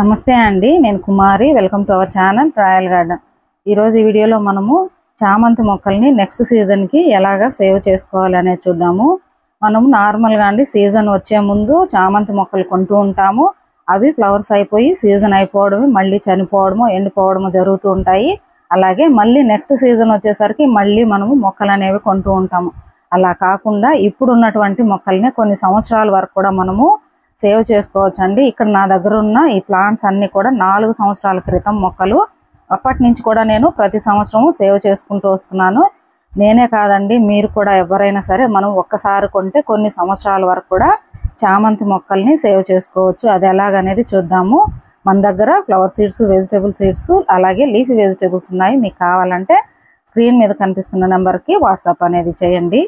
నమస్తే అండి నేను Kumari. Welcome to our channel royal garden ఈరోజు ఈ వీడియోలో మనము చామంతి మొక్కల్ని నెక్స్ట్ సీజన్కి ఎలాగా సేవ్ చేసుకోవాలి అనేది చూద్దాము. మనము నార్మల్గా అండి సీజన్ వచ్చే ముందు చామంతి మొక్కలు కొంటూ ఉంటాము. అవి ఫ్లవర్స్ అయిపోయి సీజన్ అయిపోవడమే మళ్ళీ చనిపోవడము ఎండిపోవడము జరుగుతూ ఉంటాయి. అలాగే మళ్ళీ నెక్స్ట్ సీజన్ వచ్చేసరికి మళ్ళీ మనము మొక్కలు అనేవి కొంటూ ఉంటాము. అలా కాకుండా ఇప్పుడు ఉన్నటువంటి మొక్కల్ని కొన్ని సంవత్సరాల వరకు కూడా మనము సేవ్ చేసుకోవచ్చండి. ఇక్కడ నా దగ్గర ఉన్న ఈ ప్లాంట్స్ అన్నీ కూడా నాలుగు సంవత్సరాల క్రితం మొక్కలు. అప్పటి నుంచి కూడా నేను ప్రతి సంవత్సరము సేవ్ చేసుకుంటూ వస్తున్నాను. నేనే కాదండి మీరు కూడా ఎవరైనా సరే మనం ఒక్కసారి కొంటే కొన్ని సంవత్సరాల వరకు కూడా చామంతి మొక్కల్ని సేవ్ చేసుకోవచ్చు. అది ఎలాగనేది చూద్దాము. మన దగ్గర ఫ్లవర్ సీడ్స్ వెజిటేబుల్ సీడ్స్ అలాగే లీఫీ వెజిటేబుల్స్ ఉన్నాయి. మీకు కావాలంటే స్క్రీన్ మీద కనిపిస్తున్న నెంబర్కి వాట్సాప్ అనేది చేయండి.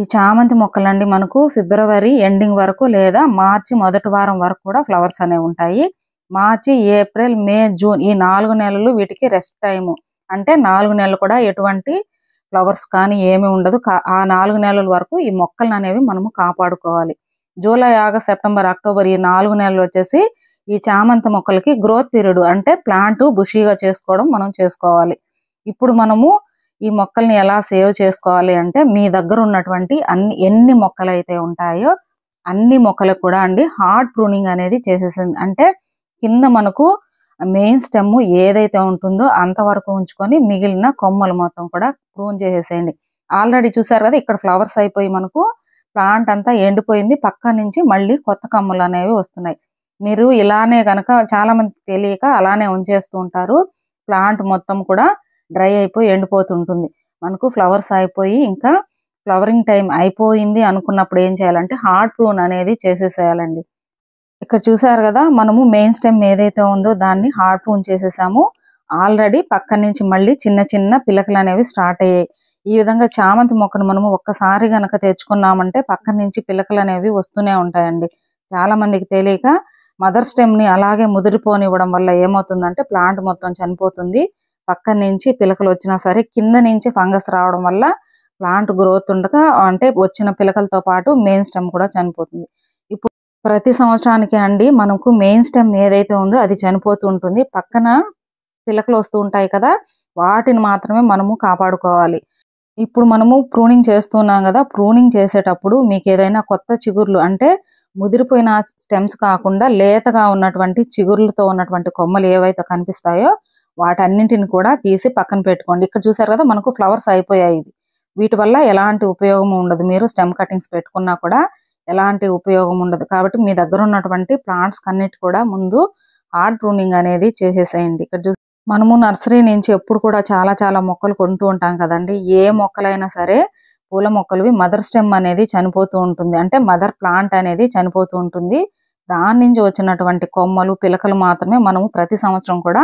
ఈ చామంతి మొక్కలండి మనకు ఫిబ్రవరి ఎండింగ్ వరకు లేదా మార్చి మొదటి వారం వరకు కూడా ఫ్లవర్స్ అనేవి ఉంటాయి. మార్చి ఏప్రిల్ మే జూన్ ఈ నాలుగు నెలలు వీటికి రెస్ట్ టైము. అంటే నాలుగు నెలలు కూడా ఎటువంటి ఫ్లవర్స్ కానీ ఏమీ ఉండదు. ఆ నాలుగు నెలల వరకు ఈ మొక్కలు అనేవి మనము కాపాడుకోవాలి. జూలై ఆగస్ట్ సెప్టెంబర్ అక్టోబర్ ఈ నాలుగు నెలలు వచ్చేసి ఈ చామంతి మొక్కలకి గ్రోత్ పీరియడ్ అంటే ప్లాంట్ బుషీగా చేసుకోవడం మనం చేసుకోవాలి. ఇప్పుడు మనము ఈ మొక్కల్ని ఎలా సేవ్ చేసుకోవాలి అంటే మీ దగ్గర ఉన్నటువంటి అన్ని ఎన్ని మొక్కలు అయితే ఉంటాయో అన్ని మొక్కలకు కూడా అండి హార్డ్ ప్రూనింగ్ అనేది చేసేసింది అంటే కింద మనకు మెయిన్ స్టెమ్ ఏదైతే ఉంటుందో అంతవరకు ఉంచుకొని మిగిలిన కొమ్మలు మొత్తం కూడా ప్రూన్ చేసేసేయండి. ఆల్రెడీ చూసారు కదా ఇక్కడ ఫ్లవర్స్ అయిపోయి మనకు ప్లాంట్ అంతా ఎండిపోయింది. పక్క నుంచి మళ్ళీ కొత్త కొమ్మలు అనేవి వస్తున్నాయి. మీరు ఇలానే కనుక చాలా మంది తెలియక అలానే ఉంచేస్తూ ఉంటారు. ప్లాంట్ మొత్తం కూడా డ్రై అయిపోయి ఎండిపోతుంటుంది. మనకు ఫ్లవర్స్ అయిపోయి ఇంకా ఫ్లవరింగ్ టైం అయిపోయింది అనుకున్నప్పుడు ఏం చేయాలంటే హార్డ్ ప్రూన్ అనేది చేసేసేయాలండి. ఇక్కడ చూసారు కదా మనము మెయిన్ స్టెమ్ ఏదైతే ఉందో దాన్ని హార్డ్ ప్రూన్ చేసేసాము. ఆల్రెడీ పక్క నుంచి మళ్ళీ చిన్న చిన్న పిలకలు అనేవి స్టార్ట్ అయ్యాయి. ఈ విధంగా చామంతి మొక్కను మనము ఒక్కసారి గనక తెచ్చుకున్నామంటే పక్క నుంచి పిలకలు అనేవి వస్తూనే ఉంటాయండి. చాలా మందికి తెలియక మదర్ స్టెమ్ని అలాగే ముదిరిపోనివ్వడం వల్ల ఏమవుతుందంటే ప్లాంట్ మొత్తం చనిపోతుంది. పక్క నుంచి పిలకలు వచ్చినా సరే కింద నుంచి ఫంగస్ రావడం వల్ల ప్లాంట్ గ్రోత్ ఉండగా అంటే వచ్చిన పిలకలతో పాటు మెయిన్ స్టెమ్ కూడా చనిపోతుంది. ఇప్పుడు ప్రతి సంవత్సరానికి అండి మనకు మెయిన్ స్టెమ్ ఏదైతే ఉందో అది చనిపోతూ ఉంటుంది. పక్కన పిలకలు వస్తూ ఉంటాయి కదా వాటిని మాత్రమే మనము కాపాడుకోవాలి. ఇప్పుడు మనము ప్రూనింగ్ చేస్తున్నాం కదా ప్రూనింగ్ చేసేటప్పుడు మీకు ఏదైనా కొత్త చిగుర్లు అంటే ముదిరిపోయిన స్టెమ్స్ కాకుండా లేతగా ఉన్నటువంటి చిగుర్లతో ఉన్నటువంటి కొమ్మలు ఏవైతే కనిపిస్తాయో వాటన్నింటిని కూడా తీసి పక్కన పెట్టుకోండి. ఇక్కడ చూసారు కదా మనకు ఫ్లవర్స్ అయిపోయాయి ఇవి. వీటి వల్ల ఎలాంటి ఉపయోగం ఉండదు. మీరు స్టెమ్ కటింగ్స్ పెట్టుకున్నా కూడా ఎలాంటి ఉపయోగం ఉండదు. కాబట్టి మీ దగ్గర ఉన్నటువంటి ప్లాంట్స్ అన్నిటి కూడా ముందు హార్డ్ ప్రూనింగ్ అనేది చేసేసేయండి. ఇక్కడ చూ మనము నర్సరీ నుంచి ఎప్పుడు కూడా చాలా చాలా మొక్కలు కొంటూ ఉంటాం కదండి. ఏ మొక్కలైనా సరే పూల మొక్కలు మదర్ స్టెమ్ అనేది చనిపోతూ ఉంటుంది. అంటే మదర్ ప్లాంట్ అనేది చనిపోతూ ఉంటుంది. దాని నుంచి వచ్చినటువంటి కొమ్మలు పిలకలు మాత్రమే మనము ప్రతి సంవత్సరం కూడా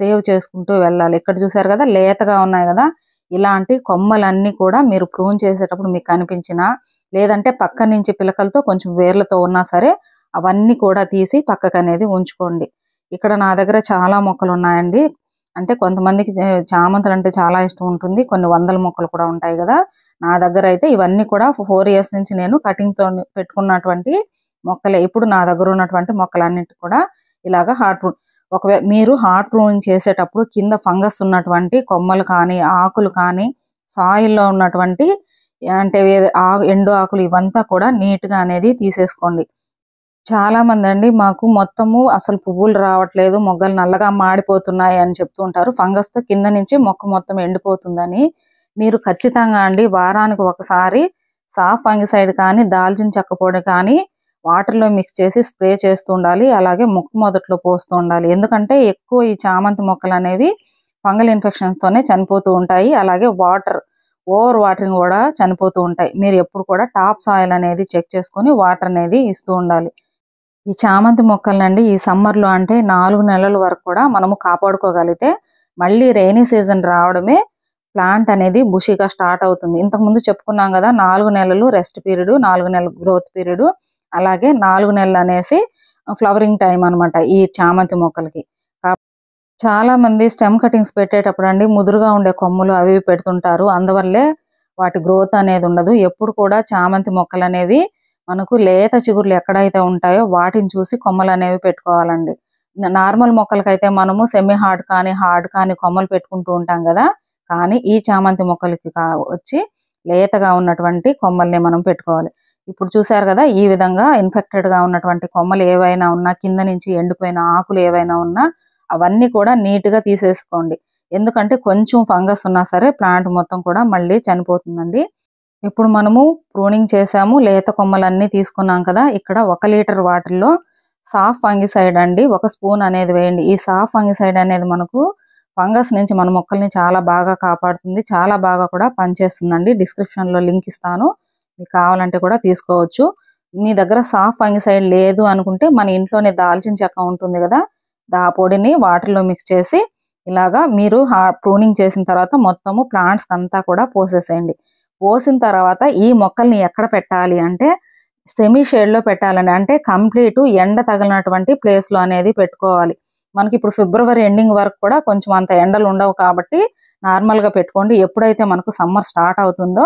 సేవ్ చేసుకుంటూ వెళ్ళాలి. ఇక్కడ చూసారు కదా లేతగా ఉన్నాయి కదా. ఇలాంటి కొమ్మలన్నీ కూడా మీరు ప్రూన్ చేసేటప్పుడు మీకు కనిపించినా లేదంటే పక్క నుంచి పిలకలతో కొంచెం వేర్లతో ఉన్నా సరే అవన్నీ కూడా తీసి పక్కకు అనేది ఉంచుకోండి. ఇక్కడ నా దగ్గర చాలా మొక్కలు ఉన్నాయండి. అంటే కొంతమందికి చామంతులు అంటే చాలా ఇష్టం ఉంటుంది. కొన్ని వందల మొక్కలు కూడా ఉంటాయి కదా. నా దగ్గర అయితే ఇవన్నీ కూడా ఫోర్ ఇయర్స్ నుంచి నేను కటింగ్తో పెట్టుకున్నటువంటి మొక్కలే. ఇప్పుడు నా దగ్గర ఉన్నటువంటి మొక్కలన్నిటి కూడా ఇలాగా హార్ట్ ఒకవేళ మీరు హార్ట్ ప్రూనింగ్ చేసేటప్పుడు కింద ఫంగస్ ఉన్నటువంటి కొమ్మలు కానీ ఆకులు కానీ సాయిల్లో ఉన్నటువంటి అంటే ఎండు ఆకులు ఇవంతా కూడా నీట్గా అనేది తీసేసుకోండి. చాలా మంది అండి మాకు మొత్తము అసలు పువ్వులు రావట్లేదు మొగ్గలు నల్లగా మాడిపోతున్నాయి అని చెప్తూ ఉంటారు. ఫంగస్తో కింద నుంచి మొక్క మొత్తం ఎండిపోతుందని మీరు ఖచ్చితంగా అండి వారానికి ఒకసారి సాఫ్ ఫంగిసైడ్ కానీ దాల్చిన చెక్క పొడి కానీ వాటర్లో మిక్స్ చేసి స్ప్రే చేస్తూ ఉండాలి. అలాగే మొక్క మొదట్లో పోస్తూ ఉండాలి. ఎందుకంటే ఎక్కువ ఈ చామంతి మొక్కలు అనేవి ఫంగల్ ఇన్ఫెక్షన్స్తోనే చనిపోతూ ఉంటాయి. అలాగే వాటర్ ఓవర్ వాటరింగ్ కూడా చనిపోతూ ఉంటాయి. మీరు ఎప్పుడు కూడా టాప్ సాయిల్ అనేది చెక్ చేసుకొని వాటర్ అనేది ఇస్తూ ఉండాలి. ఈ చామంతి మొక్కలనండి ఈ సమ్మర్లో లో అంటే నాలుగు నెలల వరకు కూడా మనము కాపాడుకోగలిగితే మళ్ళీ రైనీ సీజన్ రావడమే ప్లాంట్ అనేది బుషిగా స్టార్ట్ అవుతుంది. ఇంతకు ముందు చెప్పుకున్నాం కదా నాలుగు నెలలు రెస్ట్ పీరియడ్ నాలుగు నెలలు గ్రోత్ పీరియడ్ అలాగే నాలుగు నెలలు అనేసి ఫ్లవరింగ్ టైం అన్నమాట ఈ చామంతి మొక్కలకి. చాలా మంది స్టెమ్ కటింగ్స్ పెట్టేటప్పుడు అండి ముదురుగా ఉండే కొమ్మలు అవి ఇవి పెడుతుంటారు. అందువల్లే వాటి గ్రోత్ అనేది ఉండదు. ఎప్పుడు కూడా చామంతి మొక్కలు అనేవి మనకు లేత చిగుర్లు ఎక్కడైతే ఉంటాయో వాటిని చూసి కొమ్మలు అనేవి పెట్టుకోవాలండి. నార్మల్ మొక్కలకైతే మనము సెమీ హార్డ్ కానీ హార్డ్ కానీ కొమ్మలు పెట్టుకుంటూ ఉంటాం కదా. కానీ ఈ చామంతి మొక్కలకి వచ్చి లేతగా ఉన్నటువంటి కొమ్మల్ని మనం పెట్టుకోవాలి. ఇప్పుడు చూసారు కదా ఈ విధంగా ఇన్ఫెక్టెడ్గా ఉన్నటువంటి కొమ్మలు ఏవైనా ఉన్నా కింద నుంచి ఎండిపోయిన ఆకులు ఏవైనా ఉన్నా అవన్నీ కూడా నీట్గా తీసేసుకోండి. ఎందుకంటే కొంచెం ఫంగస్ ఉన్నా సరే ప్లాంట్ మొత్తం కూడా మళ్ళీ చనిపోతుందండి. ఇప్పుడు మనము ప్రూనింగ్ చేసాము లేత కొమ్మలన్నీ తీసుకున్నాం కదా ఇక్కడ ఒక లీటర్ వాటర్లో సాఫ్ ఫంగిసైడ్ అండి ఒక స్పూన్ అనేది వేయండి. ఈ సాఫ్ ఫంగిసైడ్ అనేది మనకు ఫంగస్ నుంచి మన మొక్కల్ని చాలా బాగా కాపాడుతుంది చాలా బాగా కూడా పనిచేస్తుందండి. డిస్క్రిప్షన్లో లింక్ ఇస్తాను. మీకు కావాలంటే కూడా తీసుకోవచ్చు. మీ దగ్గర సాఫ్ ఫంగిసైడ్ లేదు అనుకుంటే మన ఇంట్లోనే దాల్చిన చెక్క ఉంటుంది కదా దా పొడిని వాటర్లో మిక్స్ చేసి ఇలాగా మీరు ప్రూనింగ్ చేసిన తర్వాత మొత్తము ప్లాంట్స్ అంతా కూడా పోసేసేయండి. పోసిన తర్వాత ఈ మొక్కల్ని ఎక్కడ పెట్టాలి అంటే సెమీ షేడ్లో అంటే కంప్లీట్ ఎండ తగిలినటువంటి ప్లేస్లో అనేది పెట్టుకోవాలి. మనకి ఇప్పుడు ఫిబ్రవరి ఎండింగ్ వరకు కూడా కొంచెం అంత ఎండలు ఉండవు కాబట్టి నార్మల్గా పెట్టుకోండి. ఎప్పుడైతే మనకు సమ్మర్ స్టార్ట్ అవుతుందో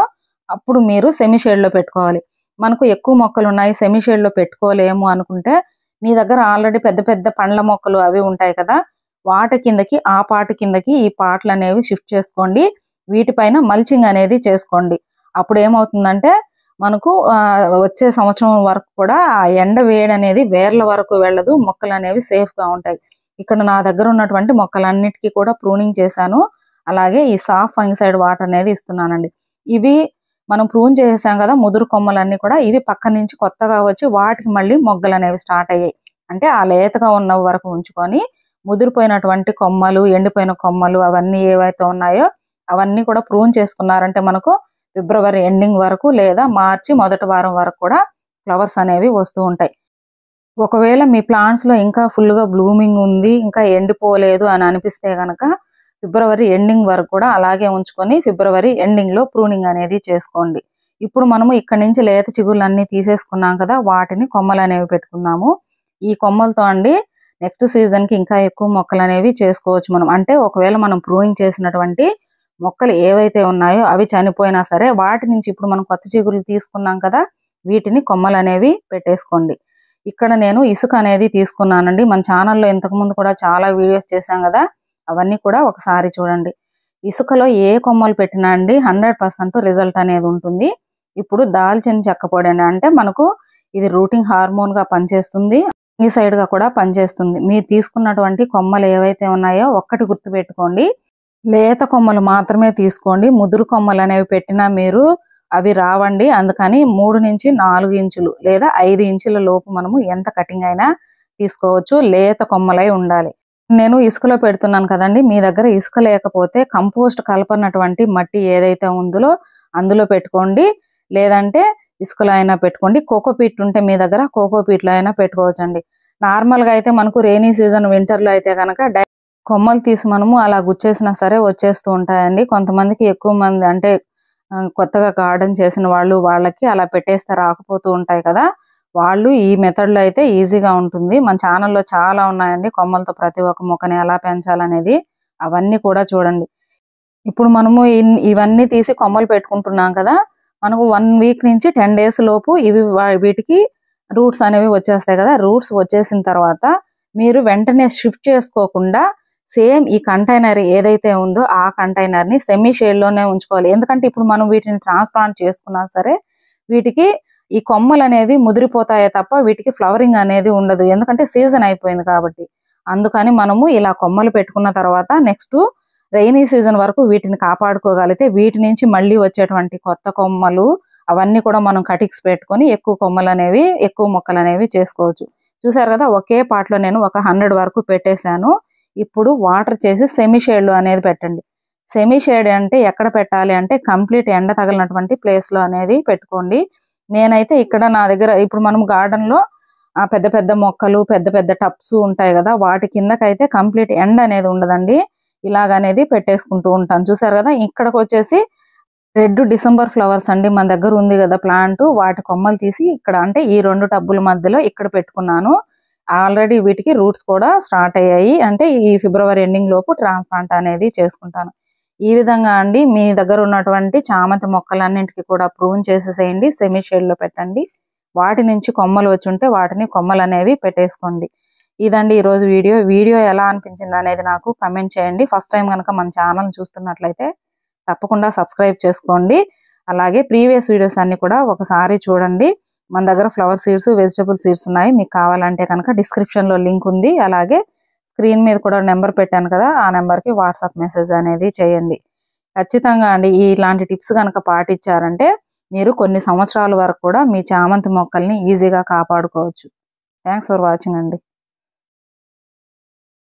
అప్పుడు మీరు సెమీ షేడ్లో పెట్టుకోవాలి. మనకు ఎక్కువ మొక్కలు ఉన్నాయి సెమీ షేడ్లో పెట్టుకోలేము అనుకుంటే మీ దగ్గర ఆల్రెడీ పెద్ద పెద్ద పండ్ల మొక్కలు అవి ఉంటాయి కదా వాటి కిందకి ఆ పాట కిందకి ఈ పాటలు అనేవి షిఫ్ట్ చేసుకోండి. వీటిపైన మల్చింగ్ అనేది చేసుకోండి. అప్పుడు ఏమవుతుందంటే మనకు ఆ, వచ్చే సంవత్సరం వరకు కూడా ఆ ఎండ వేడి అనేది వేర్ల వరకు వెళ్ళదు మొక్కలు అనేవి సేఫ్గా ఉంటాయి. ఇక్కడ నా దగ్గర ఉన్నటువంటి మొక్కలన్నిటికీ కూడా ప్రూనింగ్ చేశాను. అలాగే ఈ సాఫ్ ఫంగిసైడ్ వాటర్ అనేది ఇస్తున్నానండి. ఇవి మనం ప్రూన్ చేసాం కదా ముదురు కొమ్మలన్నీ కూడా ఇవి పక్క నుంచి కొత్తగా వచ్చి వాటికి మళ్ళీ మొగ్గలు అనేవి స్టార్ట్ అయ్యాయి. అంటే ఆ లేతగా ఉన్న వరకు ఉంచుకొని ముదిరిపోయినటువంటి కొమ్మలు ఎండిపోయిన కొమ్మలు అవన్నీ ఏవైతే ఉన్నాయో అవన్నీ కూడా ప్రూన్ చేసుకున్నారంటే మనకు ఫిబ్రవరి ఎండింగ్ వరకు లేదా మార్చి మొదటి వారం వరకు కూడా ఫ్లవర్స్ అనేవి వస్తూ ఉంటాయి. ఒకవేళ మీ ప్లాంట్స్లో ఇంకా ఫుల్గా బ్లూమింగ్ ఉంది ఇంకా ఎండిపోలేదు అని అనిపిస్తే కనుక ఫిబ్రవరి ఎండింగ్ వరకు కూడా అలాగే ఉంచుకొని ఫిబ్రవరి ఎండింగ్లో ప్రూనింగ్ అనేది చేసుకోండి. ఇప్పుడు మనము ఇక్కడ నుంచి లేత చిగుళ్ళన్నీ తీసేసుకున్నాం కదా వాటిని కొమ్మలు అనేవి పెట్టుకున్నాము ఈ కొమ్మలతో అండి నెక్స్ట్ సీజన్కి ఇంకా ఎక్కువ మొక్కలు అనేవి చేసుకోవచ్చు మనం. అంటే ఒకవేళ మనం ప్రూనింగ్ చేసినటువంటి మొక్కలు ఏవైతే ఉన్నాయో అవి చనిపోయినా సరే వాటి నుంచి ఇప్పుడు మనం కొత్త చిగురులు తీసుకున్నాం కదా వీటిని కొమ్మలు అనేవి పెట్టేసుకోండి. ఇక్కడ నేను ఇసుక అనేది తీసుకున్నానండి. మన ఛానల్లో ఇంతకు ముందు కూడా చాలా వీడియోస్ చేశాం కదా అవన్నీ కూడా ఒకసారి చూడండి. ఇసుకలో ఏ కొమ్మలు పెట్టినా అండి హండ్రెడ్ పర్సెంట్ రిజల్ట్ అనేది ఉంటుంది. ఇప్పుడు దాల్చిన చెక్క పొడి అంటే మనకు ఇది రూటింగ్ హార్మోన్గా పనిచేస్తుంది. ఈ సైడ్గా కూడా పనిచేస్తుంది. మీరు తీసుకున్నటువంటి కొమ్మలు ఏవైతే ఉన్నాయో ఒక్కటి గుర్తుపెట్టుకోండి. లేత కొమ్మలు మాత్రమే తీసుకోండి. ముదురు కొమ్మలు అనేవి పెట్టినా మీరు అవి రావండి. అందుకని మూడు నుంచి నాలుగు ఇంచులు లేదా ఐదు ఇంచుల లోపు మనము ఎంత కటింగ్ అయినా తీసుకోవచ్చు. లేత కొమ్మలై ఉండాలి. నేను ఇసుకలో పెడుతున్నాను కదండి. మీ దగ్గర ఇసుక లేకపోతే కంపోస్ట్ కలపనటువంటి మట్టి ఏదైతే ఉందో అందులో పెట్టుకోండి. లేదంటే ఇసుకలో అయినా పెట్టుకోండి. కోకో పీట్ ఉంటే మీ దగ్గర కోకో పీట్లో అయినా పెట్టుకోవచ్చండి. నార్మల్గా అయితే మనకు రెయినీ సీజన్ వింటర్లో అయితే కనుక కొమ్మలు తీసి మనము అలా గుచ్చేసినా సరే వచ్చేస్తూ ఉంటాయండి. కొంతమందికి ఎక్కువ మంది అంటే కొత్తగా గార్డెన్ చేసిన వాళ్ళు వాళ్ళకి అలా పెట్టేస్తే రాకపోతూ ఉంటాయి కదా. వాళ్ళు ఈ మెథడ్లో అయితే ఈజీగా ఉంటుంది. మన ఛానల్లో చాలా ఉన్నాయండి. కొమ్మలతో ప్రతి ఒక్క మొక్కని ఎలా పెంచాలనేది అవన్నీ కూడా చూడండి. ఇప్పుడు మనము ఇవన్నీ తీసి కొమ్మలు పెట్టుకుంటున్నాం కదా మనకు వన్ వీక్ నుంచి టెన్ డేస్ లోపు ఇవి వీటికి రూట్స్ అనేవి వచ్చేస్తాయి కదా. రూట్స్ వచ్చేసిన తర్వాత మీరు వెంటనే షిఫ్ట్ చేసుకోకుండా సేమ్ ఈ కంటైనర్ ఏదైతే ఉందో ఆ కంటైనర్ని సెమీ షేడ్లోనే ఉంచుకోవాలి. ఎందుకంటే ఇప్పుడు మనం వీటిని ట్రాన్స్ప్లాంట్ చేసుకున్నా సరే వీటికి ఈ కొమ్మలు అనేవి ముదిరిపోతాయే తప్ప వీటికి ఫ్లవరింగ్ అనేది ఉండదు. ఎందుకంటే సీజన్ అయిపోయింది కాబట్టి. అందుకని మనము ఇలా కొమ్మలు పెట్టుకున్న తర్వాత నెక్స్ట్ రెయినీ సీజన్ వరకు వీటిని కాపాడుకోగలిగితే వీటి నుంచి మళ్ళీ వచ్చేటువంటి కొత్త కొమ్మలు అవన్నీ కూడా మనం కటిక్స్ పెట్టుకొని ఎక్కువ కొమ్మలు అనేవి ఎక్కువ మొక్కలు అనేవి చేసుకోవచ్చు. చూసారు కదా ఒకే పాటలో నేను ఒక హండ్రెడ్ వరకు పెట్టేశాను. ఇప్పుడు వాటర్ చేసి సెమీ షేడ్ అనేది పెట్టండి. సెమీ షేడ్ అంటే ఎక్కడ పెట్టాలి అంటే కంప్లీట్ ఎండ తగిలినటువంటి ప్లేస్లో అనేది పెట్టుకోండి. నేనైతే ఇక్కడ నా దగ్గర ఇప్పుడు మనం గార్డెన్లో ఆ పెద్ద పెద్ద మొక్కలు పెద్ద పెద్ద టప్స్ ఉంటాయి కదా వాటి కిందకైతే కంప్లీట్ ఎండ్ అనేది ఉండదండి. ఇలాగనేది పెట్టేసుకుంటూ ఉంటాను. చూసారు కదా ఇక్కడికి వచ్చేసి రెడ్ డిసెంబర్ ఫ్లవర్స్ అండి మన దగ్గర ఉంది కదా ప్లాంట్. వాటి కొమ్మలు తీసి ఇక్కడ అంటే ఈ రెండు టబ్బుల మధ్యలో ఇక్కడ పెట్టుకున్నాను. ఆల్రెడీ వీటికి రూట్స్ కూడా స్టార్ట్ అయ్యాయి. అంటే ఈ ఫిబ్రవరి ఎండింగ్ లోపు ట్రాన్స్ప్లాంట్ అనేది చేసుకుంటాను. ఈ విధంగా అండి మీ దగ్గర ఉన్నటువంటి చామంతి మొక్కలన్నింటికి కూడా ప్రూన్ చేసేసేయండి సెమీ షేడ్లో పెట్టండి. వాటి నుంచి కొమ్మలు వచ్చి ఉంటే వాటిని కొమ్మలు అనేవి పెట్టేసుకోండి. ఇదండి ఈరోజు వీడియో. వీడియో ఎలా అనిపించింది అనేది నాకు కమెంట్ చేయండి. ఫస్ట్ టైం కనుక మన ఛానల్ చూస్తున్నట్లయితే తప్పకుండా సబ్స్క్రైబ్ చేసుకోండి. అలాగే ప్రీవియస్ వీడియోస్ అన్ని కూడా ఒకసారి చూడండి. మన దగ్గర ఫ్లవర్ సీడ్స్ వెజిటబుల్ సీడ్స్ ఉన్నాయి. మీకు కావాలంటే కనుక డిస్క్రిప్షన్లో లింక్ ఉంది. అలాగే స్క్రీన్ మీద కూడా నెంబర్ పెట్టాను కదా ఆ నెంబర్కి వాట్సాప్ మెసేజ్ అనేది చేయండి. ఖచ్చితంగా అండి ఇలాంటి టిప్స్ కనుక పాటించారంటే మీరు కొన్ని సంవత్సరాల వరకు కూడా మీ చామంతి మొక్కల్ని ఈజీగా కాపాడుకోవచ్చు. థ్యాంక్స్ ఫర్ వాచింగ్ అండి.